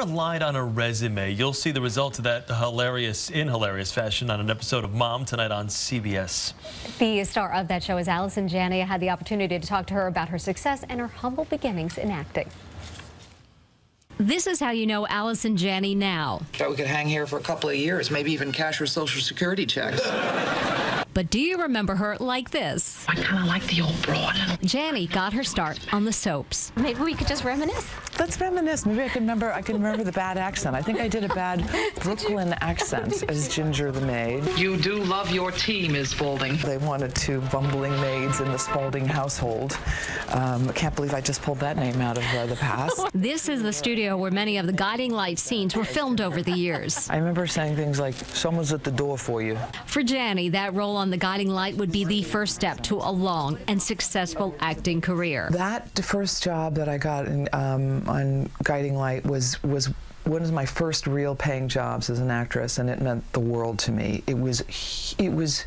ever lied on a resume? You'll see the results of that hilarious, in hilarious fashion on an episode of Mom tonight on CBS. The star of that show is Allison Janney. I had the opportunity to talk to her about her success and her humble beginnings in acting. This is how you know Allison Janney now. Thought we could hang here for a couple of years, maybe even cash her social security checks. But do you remember her like this? I kind of like the old broad. Janney got her start on the soaps. Maybe we could just reminisce. Let's reminisce. Maybe I can remember. I can remember the bad accent. I think I did a bad Brooklyn accent as Ginger the maid. You do love your tea, Ms. Spaulding. They wanted two bumbling maids in the Spaulding household. Um, I can't believe I just pulled that name out of uh, the past. This is the studio where many of the guiding light scenes were filmed over the years. I remember saying things like, "Someone's at the door for you." For Janney, that role on the guiding light would be the first step to a long and successful acting career. That first job that I got in, um, on Guiding Light was was one of my first real paying jobs as an actress, and it meant the world to me. It was it was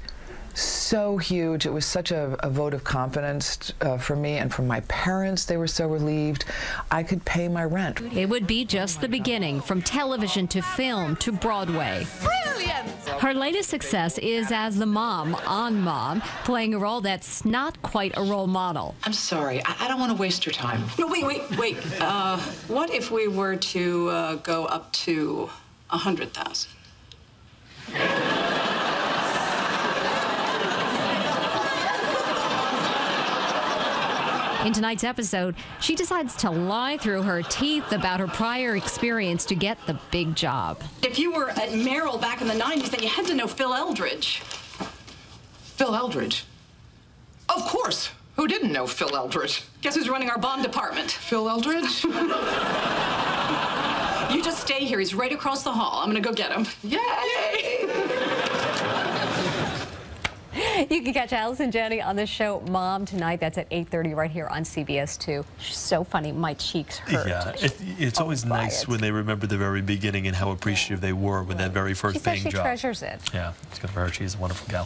so huge. It was such a, a vote of confidence uh, for me and from my parents. They were so relieved. I could pay my rent. It would be just the beginning, from television to film to Broadway. Brilliant! Her latest success is as the mom on Mom, playing a role that's not quite a role model. I'm sorry, I, I don't want to waste your time. No, wait, wait, wait. Uh, what if we were to uh, go up to a hundred thousand? In tonight's episode, she decides to lie through her teeth about her prior experience to get the big job. If you were at Merrill back in the 90s, then you had to know Phil Eldridge. Phil Eldridge. Of course. Who didn't know Phil Eldridge? Guess who's running our bond department? Phil Eldridge? You just stay here. He's right across the hall. I'm gonna go get him. Yay! You can catch Allison Janney on the show Mom tonight. That's at 8.30 right here on CBS 2. She's so funny. My cheeks hurt. Yeah, it, it's oh, always nice it. when they remember the very beginning and how appreciative they were with that very first She says paying she job. treasures it. Yeah, it's good for her. She's a wonderful gal.